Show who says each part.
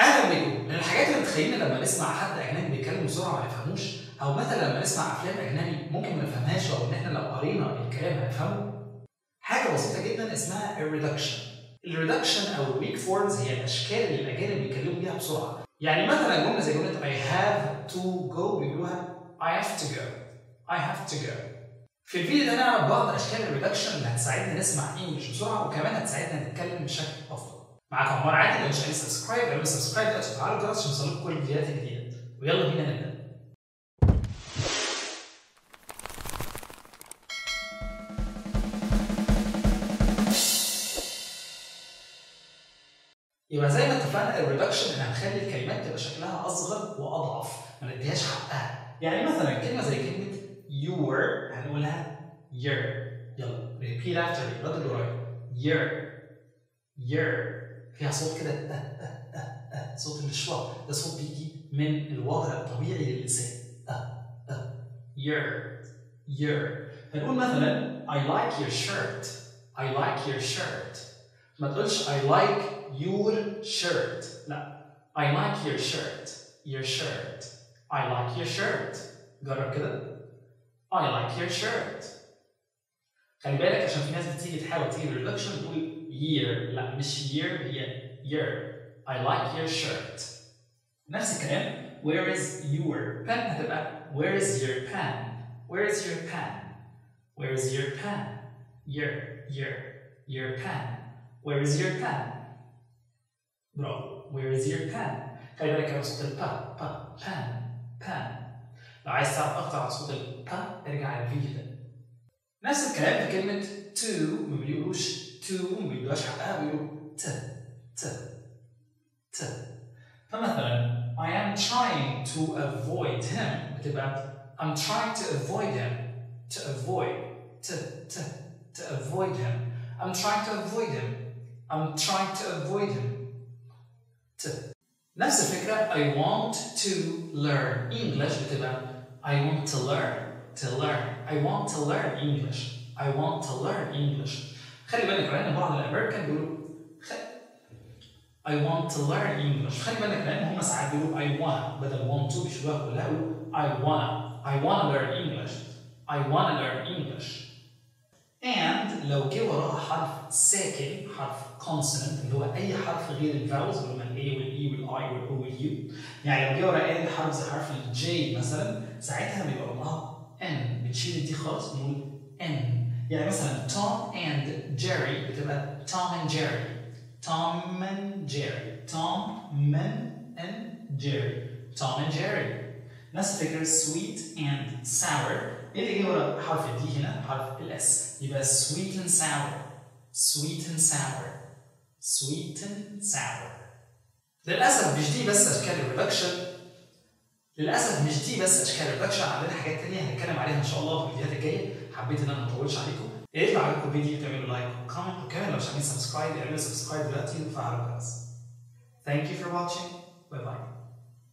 Speaker 1: أهلا بكم من الحاجات اللي بتخلينا لما نسمع حد أجنبي بيتكلم بسرعة ما نفهموش أو مثلا لما نسمع أفلام أجنبي ممكن ما نفهمهاش أو إن إحنا لو قرينا الكلام هنفهمه. حاجة بسيطة جدا اسمها ال reduction ال reduction أو ال weak forms هي الأشكال اللي الأجانب بيتكلموا بيها بسرعة. يعني مثلا جملة زي جملة I have to go بيقولوها I have to go. I have to go. في الفيديو ده هنعرف بعض أشكال ال reduction اللي هتساعدنا نسمع English بسرعة وكمان هتساعدنا نتكلم بشكل أفضل. معاكم عمار عادل لو مش عايز subscribe اعملوا subscribe دلوقتي وتفعلوا الجرس عشان يوصلكم كل الفيديوهات الجديدة. ويلا بينا نبدأ. يبقى زي ما اتفقنا ال reduction ان هنخلي الكلمات تبقى شكلها أصغر وأضعف ما نديهاش حقها. يعني مثلا كلمة زي كلمة your هنقولها your يلا repeat after me. اللي ورايا. your your فيها صوت كده أه أه أه أه صوت الاشواق ده صوت بيجي من الوضع الطبيعي للسان أه أه. Your your. فنقول مثلا I like your shirt. I like your shirt. ما تقولش I like your shirt. لا. I like your shirt. Your shirt. I like your shirt. جرب كده. I like your shirt. خلي بالك عشان في ناس بتيجي تحاول تيجي بالريدكشن تقول year لا مش year هي year I like your shirt نفس الكلام where is your pen هتبقى where is your pen where is your pen where is your pen your your your pen where is your pen برافو where is your pen خلي بالك من صوت البا با pen pen لو عايز تعرف اكتر عن صوت البا ارجع للفيديو ده نفس الكلام في كلمة to ما بيقولوش to ما بيدوهاش حقها بيقولوا ت ت ت فمثلا I am trying to avoid him بتبقى I'm trying to avoid him to avoid to to to avoid him I'm trying to avoid him I'm trying to avoid him ت نفس الفكرة I want to learn English بتبقى I want to learn to learn I want to learn English I want to learn English خلي بالك لأن بعض الأمريكان بيقولوا. I want to learn English. خلي بالك لأن هم ساعات بيقولوا I want بدل want to بيشيلوها كلها I wanna. I wanna learn English. I wanna learn English. And لو جه وراها حرف ساكن حرف consonant اللي هو أي حرف غير ال vowels اللي هم ال A وال E وال I وال O وال U. يعني لو جه وراها أي حرف زي حرف ال J مثلا ساعتها بيبقى وراها N. بنشيل دي خالص بنقول N. يعني مثلا Tom and Jerry بتبقى Tom and Jerry Tom and Jerry Tom and Jerry Tom and Jerry نفس الفكرة sweet and sour إيه اللي جه ورا حرف ال D هنا حرف ال S يبقى sweet and sour sweet and sour sweet and sour للأسف مش دي بس أشكال الريدكشن للأسف مش دي بس أشكال ال reduction عندنا حاجات تانية هنتكلم عليها إن شاء الله في الفيديوهات الجاية حبيت إن أنا ما أطولش عليكم يا ريت لو عجبكم الفيديو تعملوا like و comment وكمان لو مش عاملين subscribe اعملوا subscribe دلوقتي وفعلوا الجرس Thank you for watching. Bye bye.